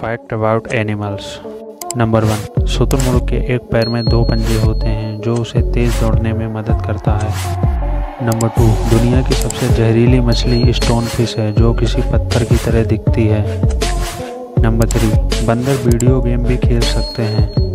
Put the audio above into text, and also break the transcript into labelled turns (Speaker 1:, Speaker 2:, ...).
Speaker 1: Fact about animals number one शुतुरमुर्ग के एक पैर में दो पंजे होते हैं जो उसे तेज़ दौड़ने में मदद करता है। नंबर टू दुनिया की सबसे जहरीली मछली स्टोन फ़िश है जो किसी पत्थर की तरह दिखती है। नंबर थ्री बंदर वीडियो गेम भी खेल सकते हैं।